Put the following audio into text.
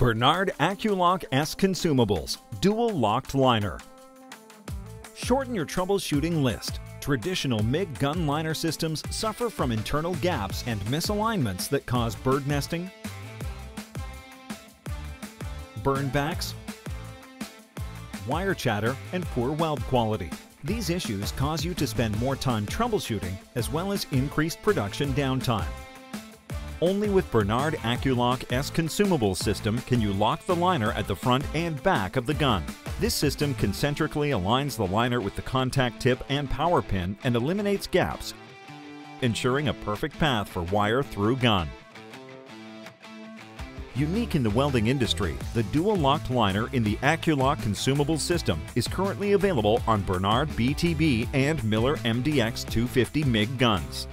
Bernard AccuLock S Consumables Dual Locked Liner. Shorten your troubleshooting list. Traditional MIG gun liner systems suffer from internal gaps and misalignments that cause bird nesting, burnbacks, wire chatter, and poor weld quality. These issues cause you to spend more time troubleshooting as well as increased production downtime. Only with Bernard AccuLock S consumable system can you lock the liner at the front and back of the gun. This system concentrically aligns the liner with the contact tip and power pin and eliminates gaps, ensuring a perfect path for wire through gun. Unique in the welding industry, the dual locked liner in the AccuLock consumable system is currently available on Bernard BTB and Miller MDX 250 MIG guns.